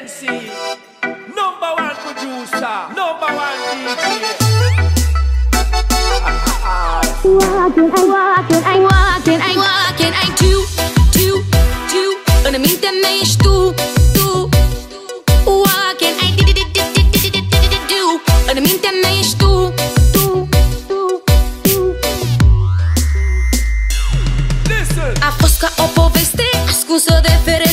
Nancy, number one producer, number one DJ. Walking, I walking, I walking, I walking, I do, do, do. Ana minha também estou, tu. Walking, I do, do, do, do, do, do, do, do. Ana minha também estou, tu, tu, tu. Listen. A fosca opovește ascunsă de fericire.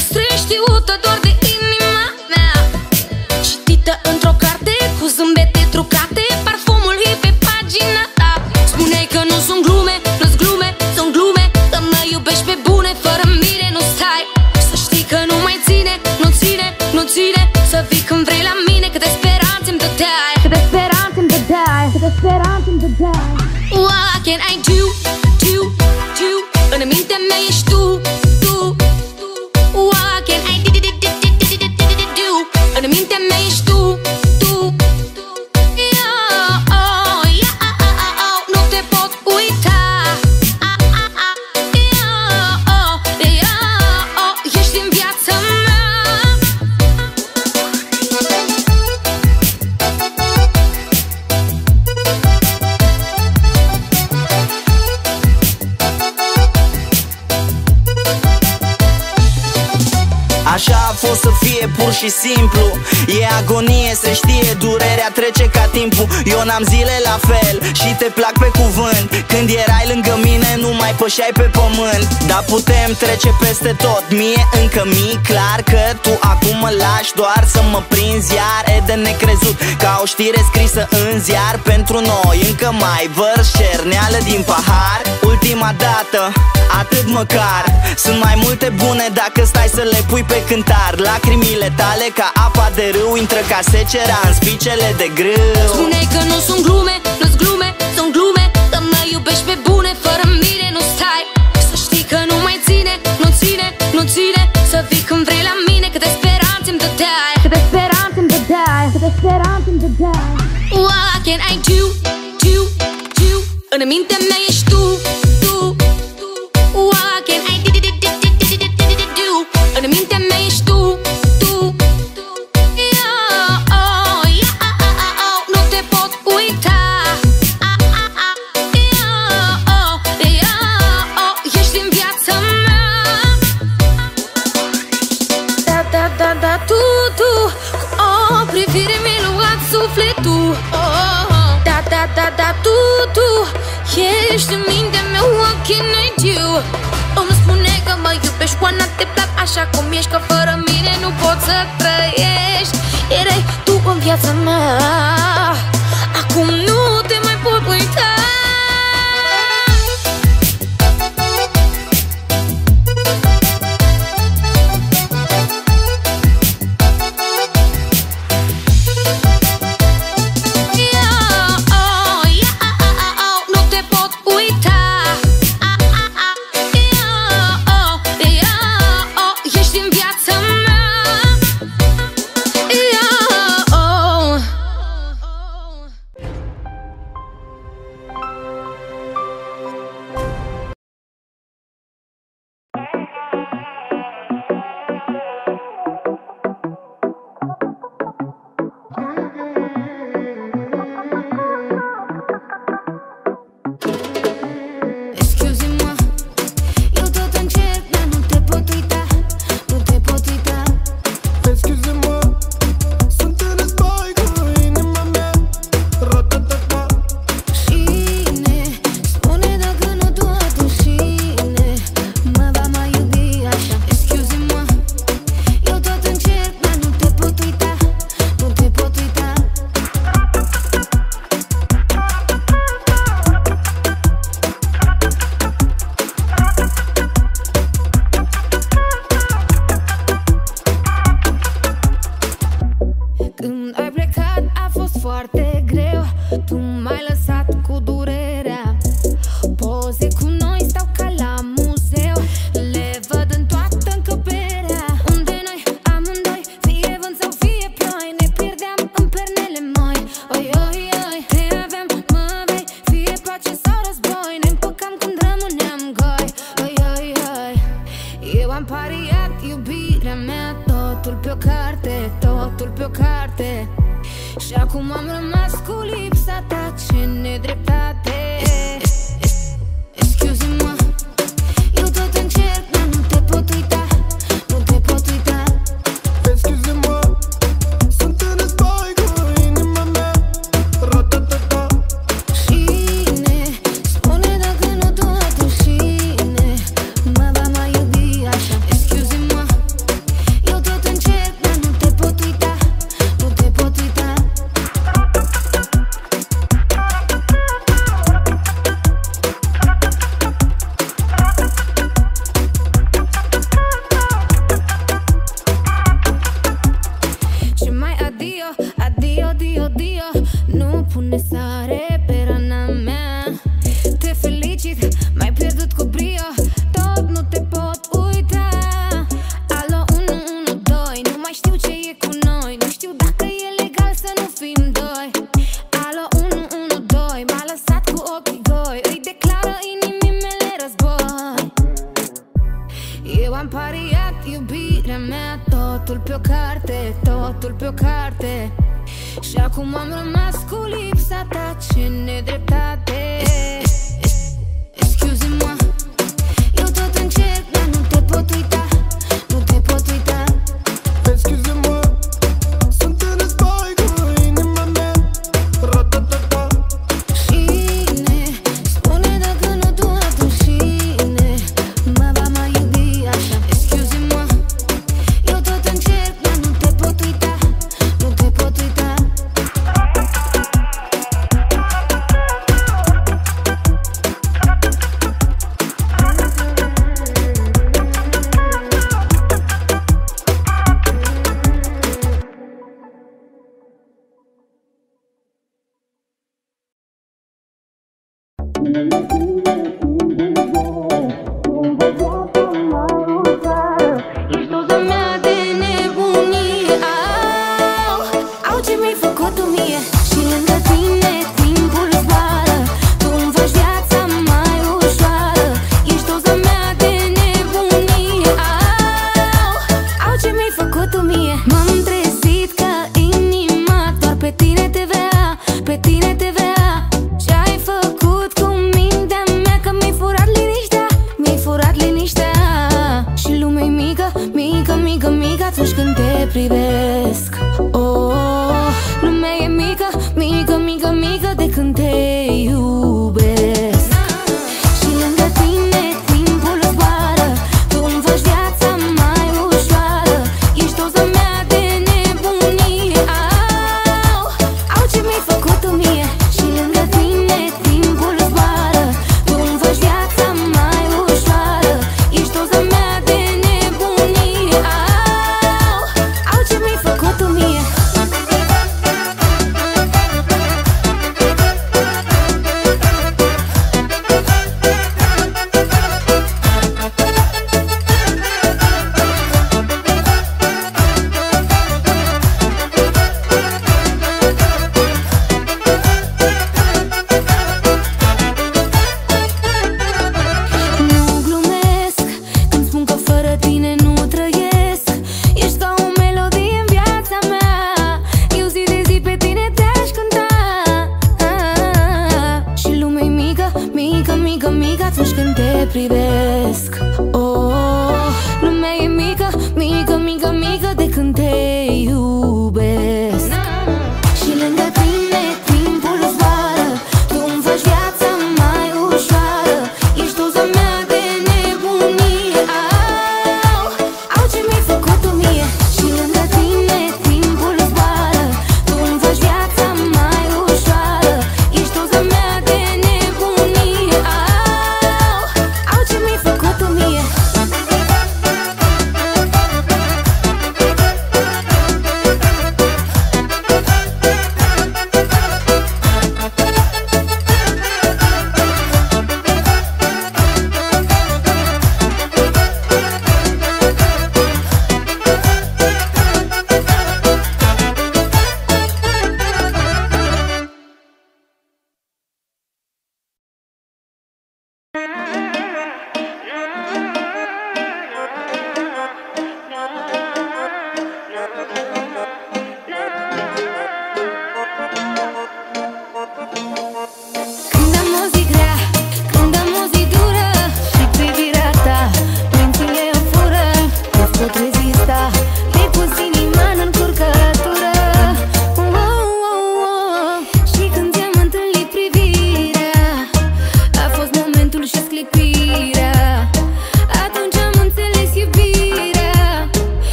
Simplu. E agonie, se știe, durerea trece ca timpul. Eu n-am zile la fel și te plac pe cuvânt. Când erai lângă mine nu mai pășeai pe pământ. Dar putem trece peste tot. Mie încă mi clar că tu acum mă lași doar să mă prinzi. Iar e de necrezut ca o știre scrisă în ziar. Pentru noi încă mai vărs cerneală din pahar. Ultima dată, atât măcar. Sunt mai multe bune dacă stai să le pui pe cântar. Lacrimile tale ca apa de râu Intră ca secera în spicele de grâu. Spuneai că nu sunt glume, nu-s glume, sunt glume. Că mă iubești pe bune, fără mine nu stai. Să știi că nu mai ține, nu ține, nu ține. Să vii când vrei la mine, câte speranțe îmi dădeai. Câte speranțe îmi dădeai, câte speranțe îmi dădeai. What can I do, do, do? În mintea mea ești tu, așa cum ești Că fără mine nu pot să trăiești. Erai tu în viața mea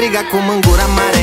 striga acum în gura mare.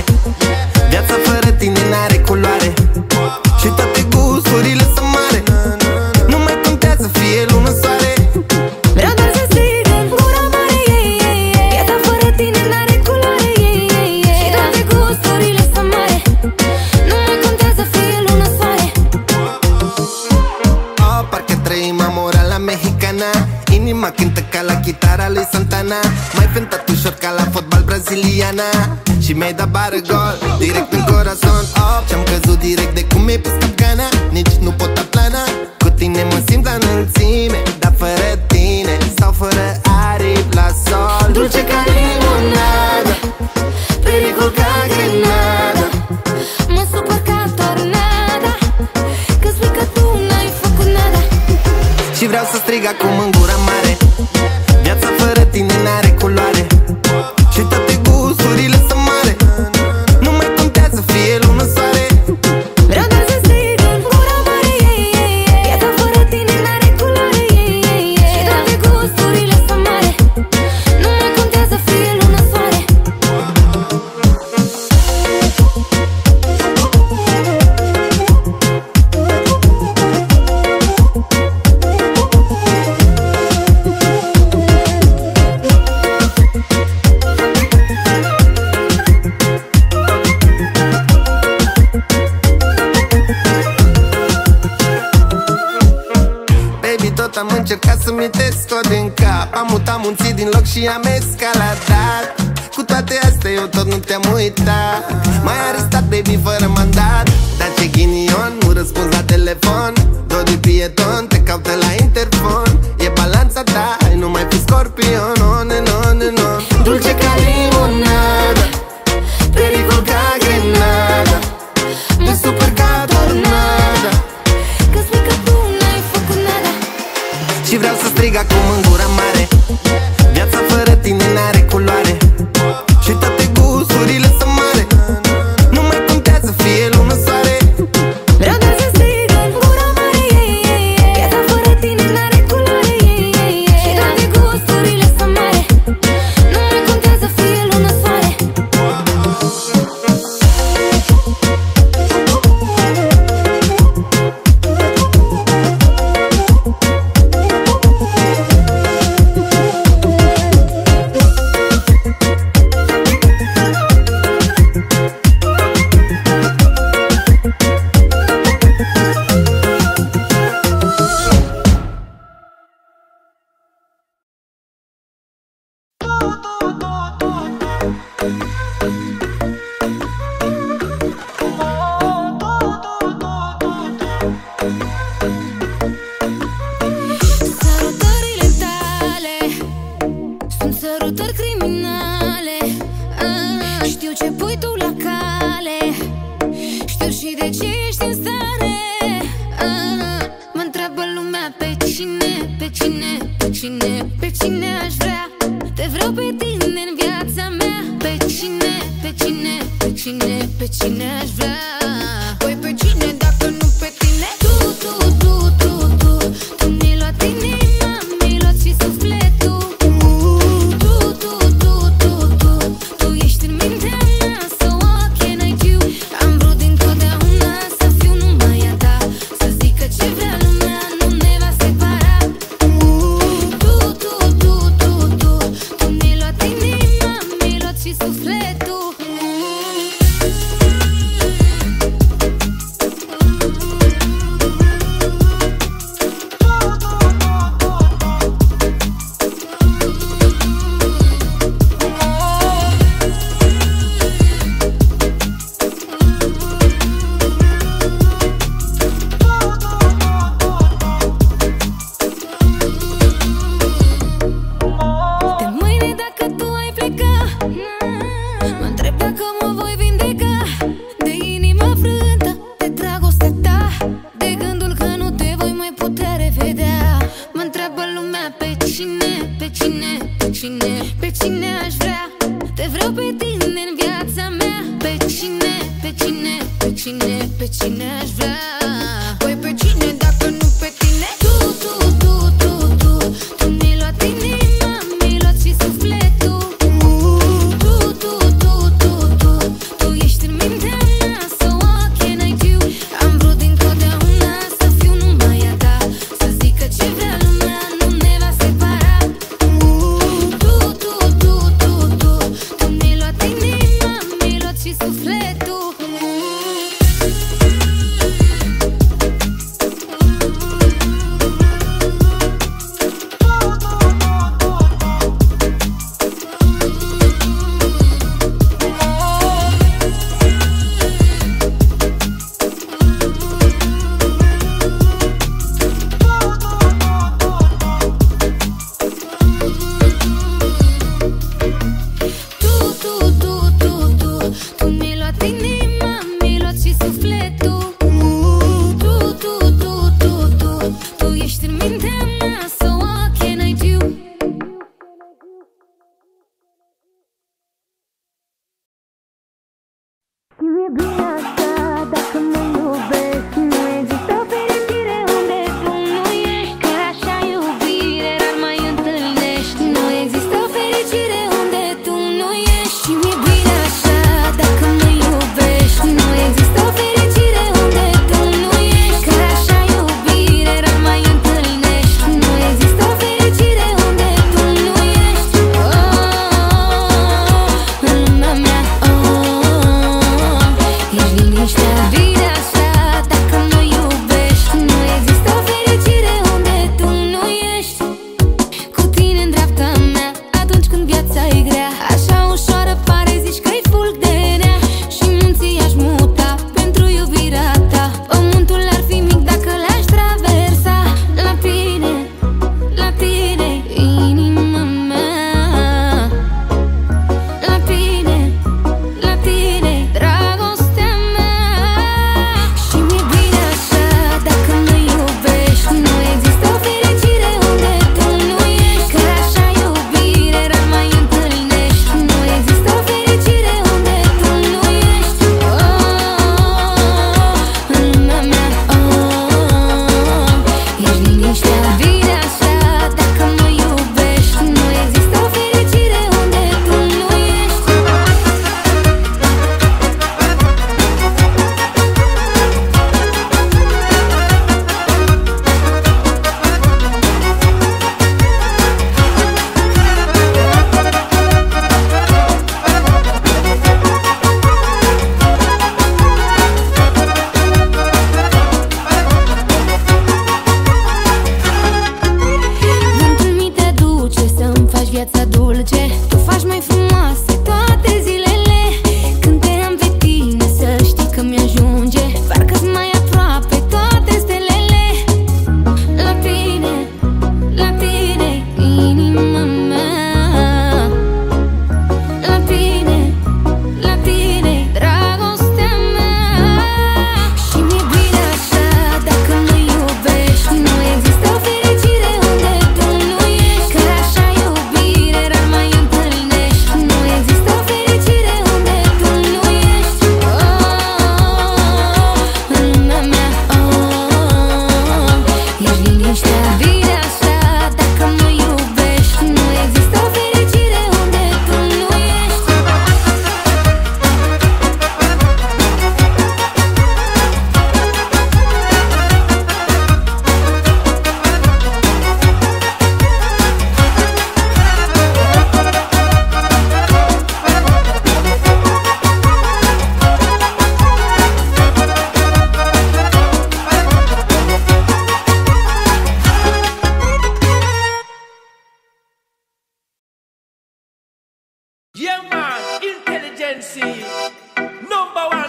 Тебе бежать.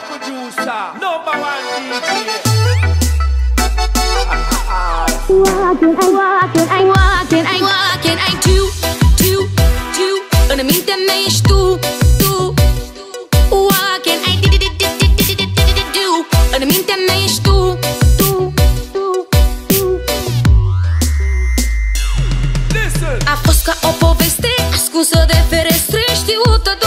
Producer, number one DJ. Walking, I walking, I walking, I walking, I do, do, do În mintea mea ești tu, tu Walking, I do, do, do, do, do, do, do, do, do În mintea mea ești tu, tu, tu, tu Listen. A fost ca o poveste ascunsă de ferestre Știută doar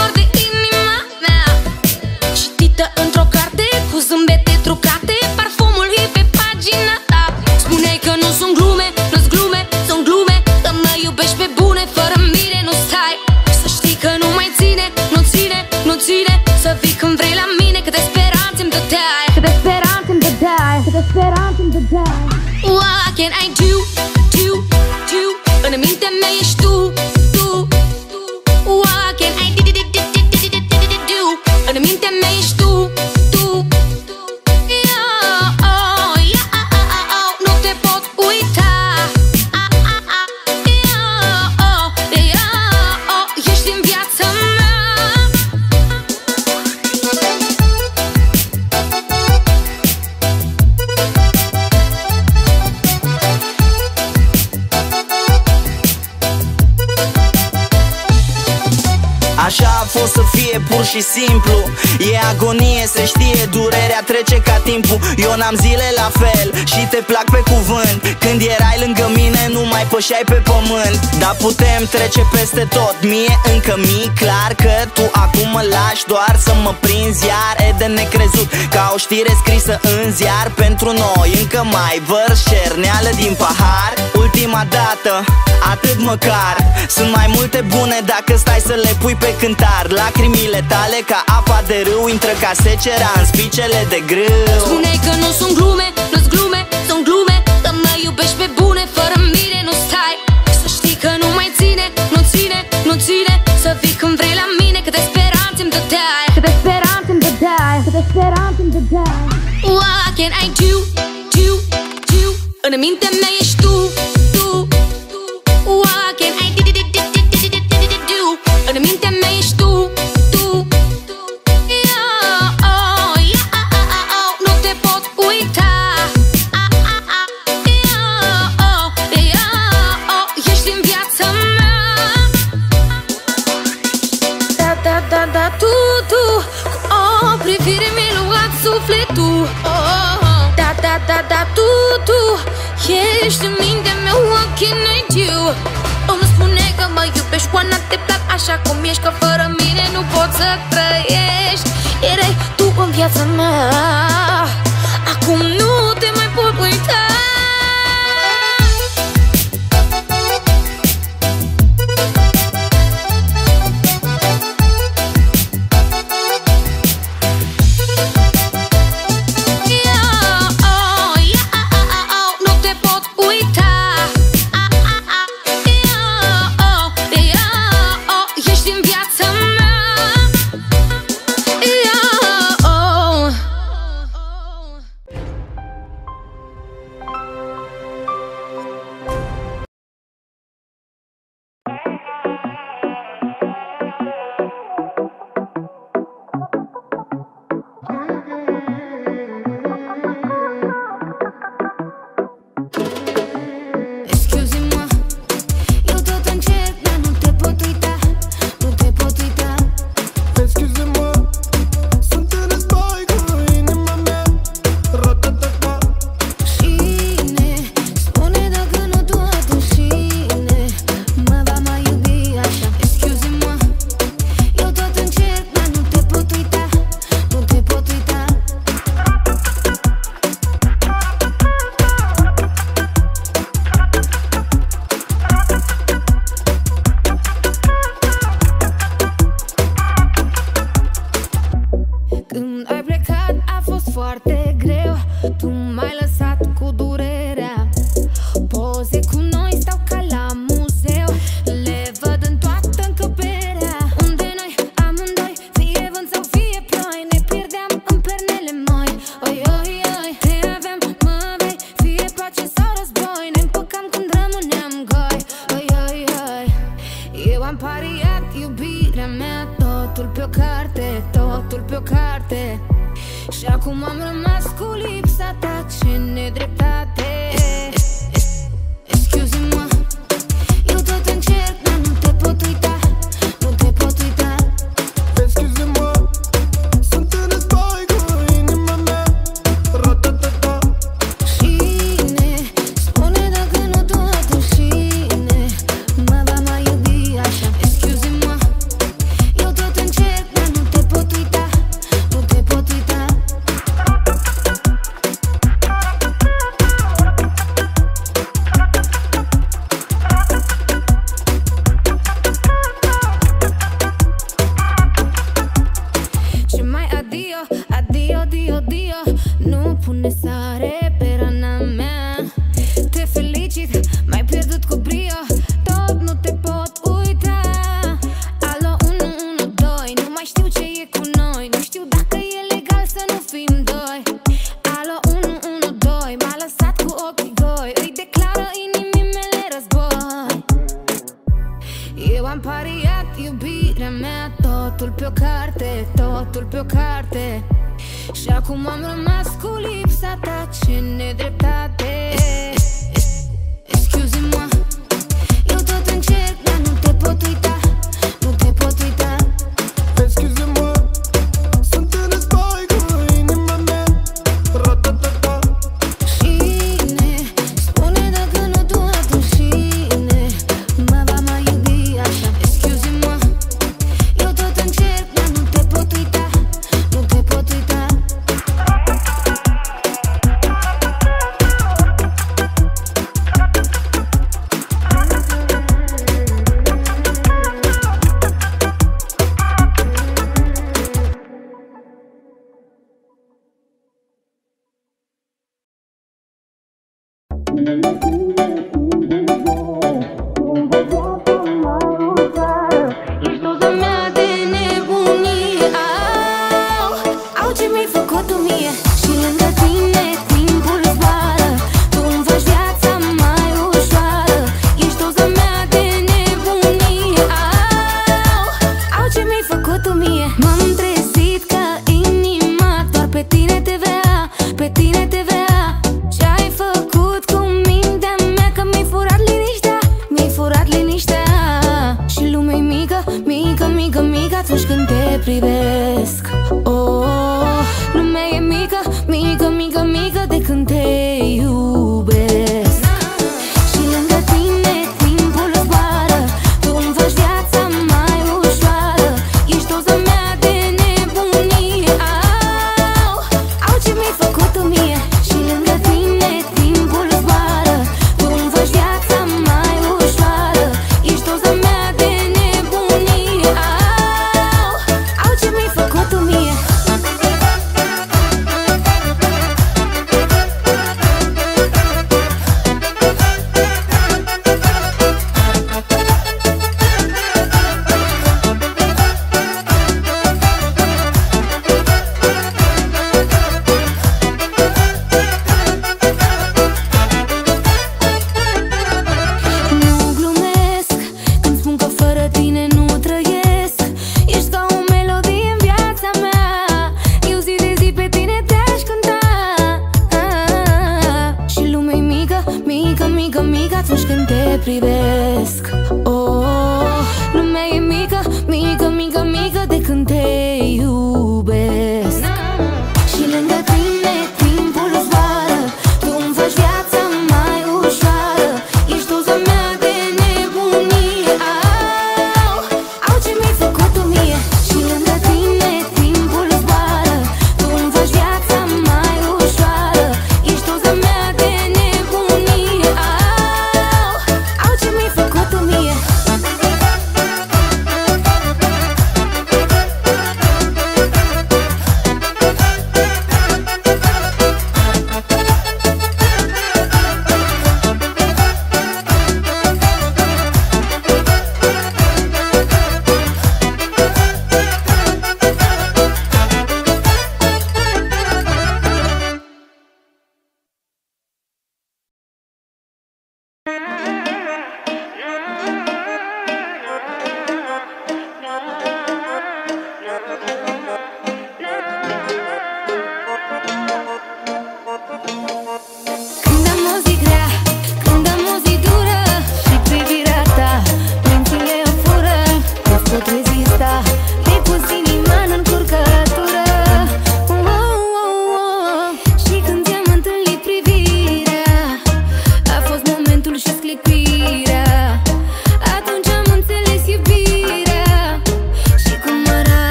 și simplu. E agonie, se știe, durerea trece ca timpul. Eu n-am zile la fel și te plac pe cuvânt. Când erai lângă mine nu mai pășeai pe pământ. Dar putem trece peste tot. Mie încă mi clar că tu acum mă lași doar să mă prinzi. Iar e de necrezut ca o știre scrisă în ziar. Pentru noi încă mai vărs cerneală din pahar. Ultima dată, atât măcar. Sunt mai multe bune dacă stai să le pui pe cântar. Lacrimile tale ca apa de râu Intră ca secera în spicele de grâu. Spune că nu sunt glume, nu-s glume, sunt glume. Că mă iubești pe bune, fără mine nu stai. Să știi că nu mai ține, nu ține, nu ține. Să vii când vrei la mine, câte speranțe îmi dădeai. Câte speranțe îmi dădeai, câte speranțe îmi dădeai. What can I do, do, do? În mintea mea ești tu, tu, tu așa cum ești Că fără mine nu poți să trăiești. Erai tu în viața mea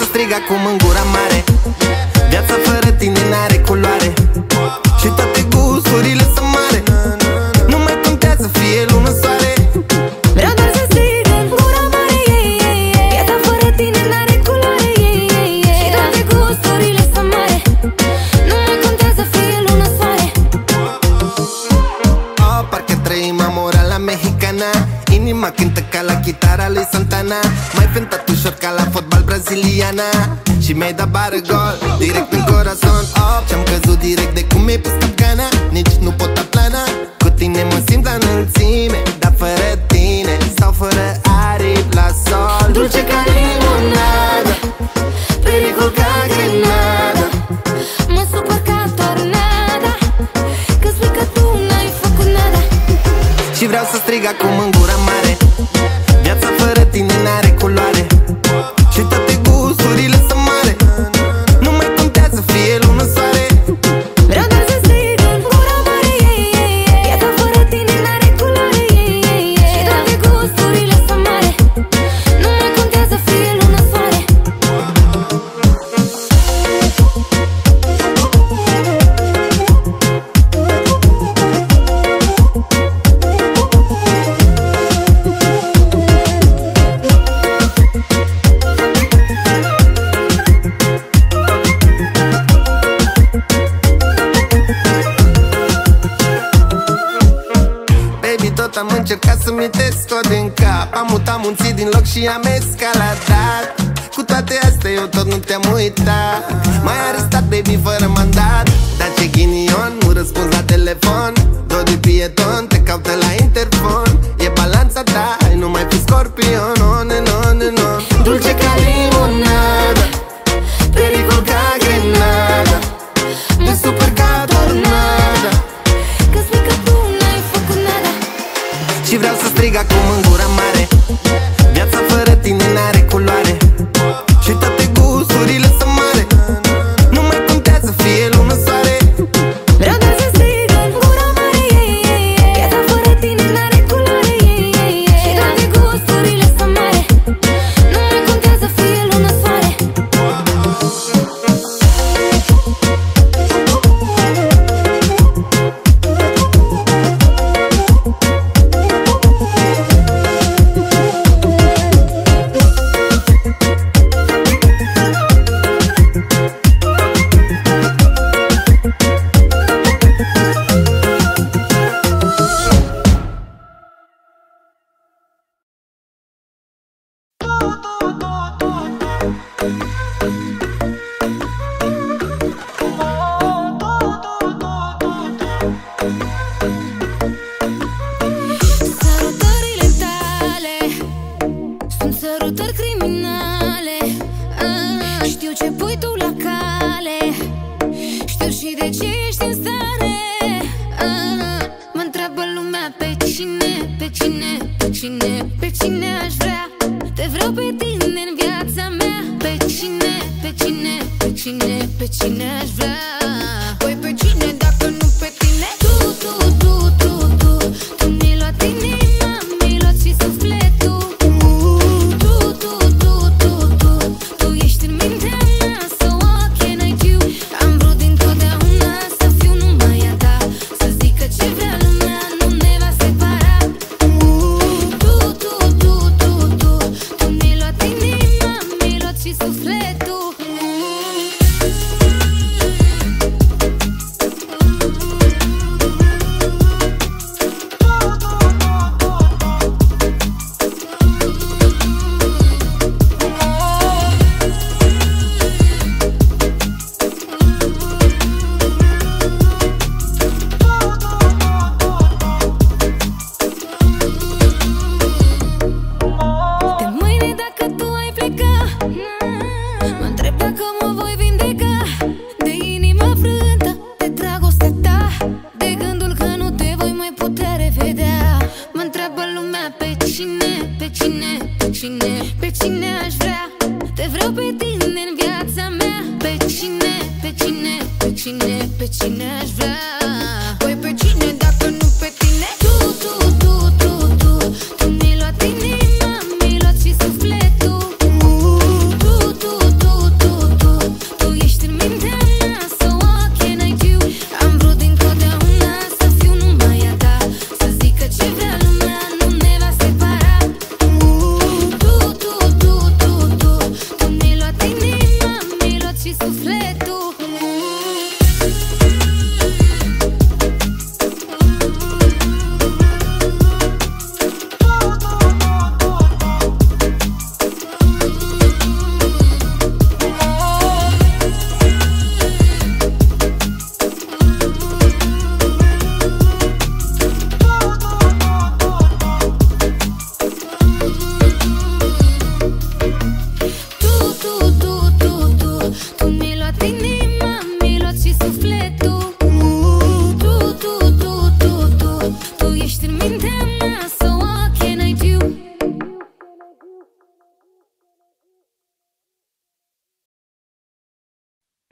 să strig acum în gura mare. Viața fără tine n-are culoare.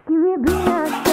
Kiribina.